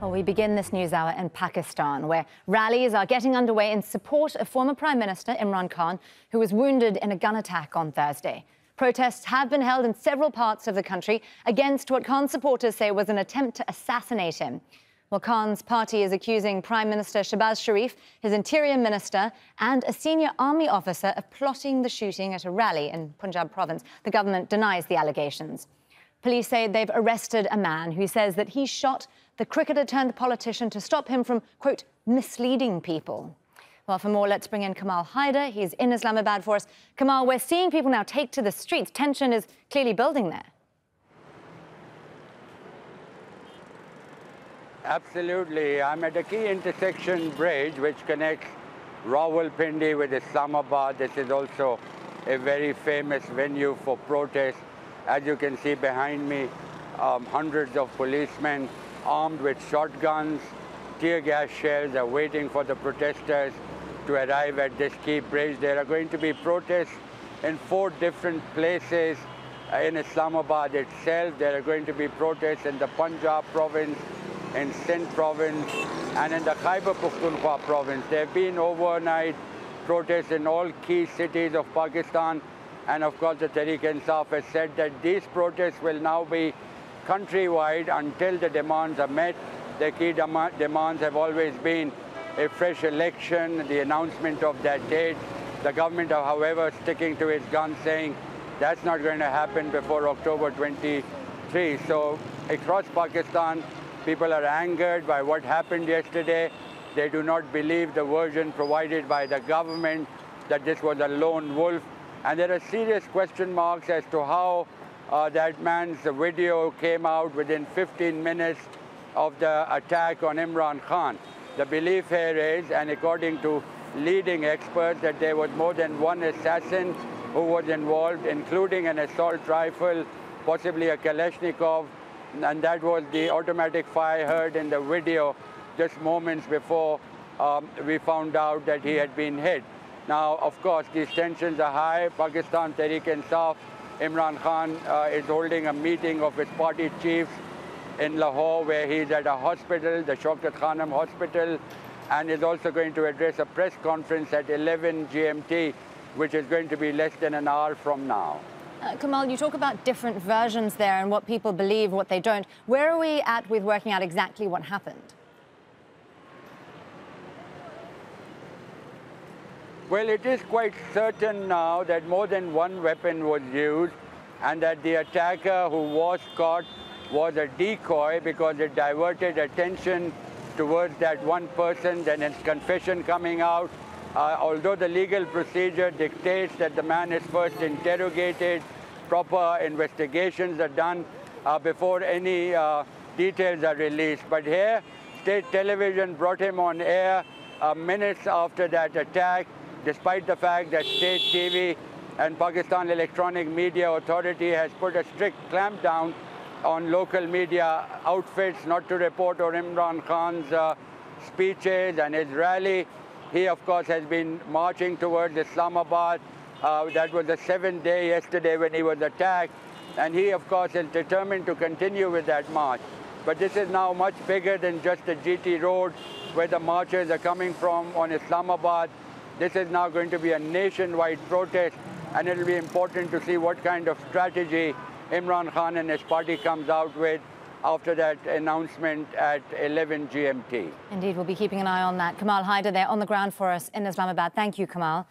Well, we begin this news hour in Pakistan, where rallies are getting underway in support of former Prime Minister Imran Khan, who was wounded in a gun attack on Thursday. Protests have been held in several parts of the country against what Khan supporters say was an attempt to assassinate him. Well, Khan's party is accusing Prime Minister Shehbaz Sharif, his interior minister, and a senior army officer of plotting the shooting at a rally in Punjab province. The government denies the allegations. Police say they've arrested a man who says that he shot the cricketer turned politician to stop him from, quote, misleading people. Well, for more, let's bring in Kamal Hyder. He's in Islamabad for us. Kamal, we're seeing people now take to the streets. Tension is clearly building there. Absolutely. I'm at a key intersection bridge which connects Rawalpindi with Islamabad. This is also a very famous venue for protests. As you can see behind me, um, hundreds of policemen armed with shotguns, tear gas shells are waiting for the protesters to arrive at this key bridge. There are going to be protests in four different places in Islamabad itself. There are going to be protests in the Punjab province, in Sindh province, and in the Khyber Pakhtunkhwa province. There have been overnight protests in all key cities of Pakistan. And of course, the Tehreek-e-Insaf has said that these protests will now be countrywide until the demands are met. The key dem demands have always been a fresh election, the announcement of that date. The government, however, sticking to its guns, saying that's not going to happen before October 23. So across Pakistan, people are angered by what happened yesterday. They do not believe the version provided by the government that this was a lone wolf. And there are serious question marks as to how uh, that man's video came out within 15 minutes of the attack on Imran Khan. The belief here is, and according to leading experts, that there was more than one assassin who was involved, including an assault rifle, possibly a Kalashnikov, and that was the automatic fire heard in the video just moments before um, we found out that he had been hit. Now, of course, these tensions are high. Pakistan Tehreek-e-Insaf Imran Khan uh, is holding a meeting of his party chiefs in Lahore where he's at a hospital, the Shaukat Khanum Hospital, and is also going to address a press conference at 11 GMT, which is going to be less than an hour from now. Uh, Kamal, you talk about different versions there and what people believe, what they don't. Where are we at with working out exactly what happened? Well, it is quite certain now that more than one weapon was used and that the attacker who was caught was a decoy because it diverted attention towards that one person, then his confession coming out. Uh, although the legal procedure dictates that the man is first interrogated, proper investigations are done uh, before any uh, details are released. But here, state television brought him on air uh, minutes after that attack despite the fact that state TV and Pakistan Electronic Media Authority has put a strict clampdown on local media outfits not to report on Imran Khan's uh, speeches and his rally. He, of course, has been marching towards Islamabad. Uh, that was the seventh day yesterday when he was attacked. And he, of course, is determined to continue with that march. But this is now much bigger than just the GT road where the marchers are coming from on Islamabad. This is now going to be a nationwide protest, and it'll be important to see what kind of strategy Imran Khan and his party comes out with after that announcement at 11 GMT. Indeed, we'll be keeping an eye on that. Kamal Hyder there on the ground for us in Islamabad. Thank you, Kamal.